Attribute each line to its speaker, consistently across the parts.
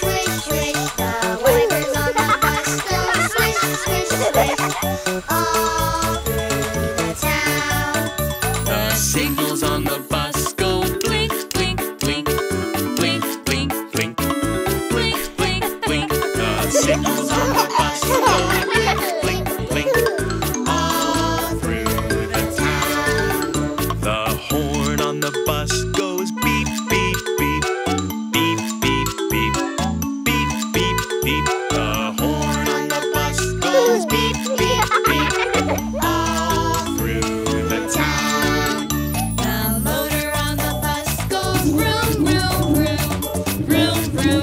Speaker 1: swish, swish. The wipers on the bus go swish, swish, swish. All through the town.
Speaker 2: The signals on the bus go blink, blink, blink. Blink, blink, blink. Blink, blink, blink. The signals on the bus go blink.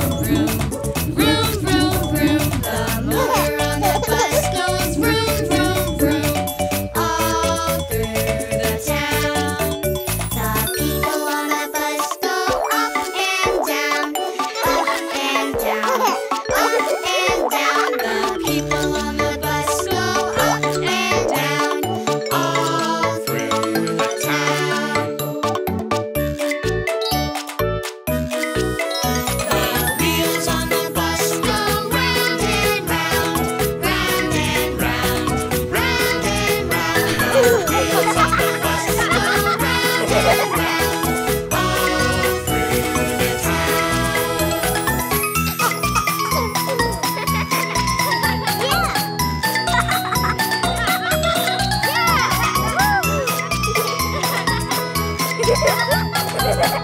Speaker 3: room. Thank ah,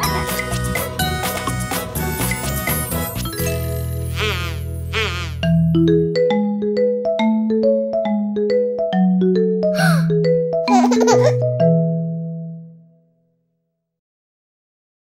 Speaker 3: you. Ah.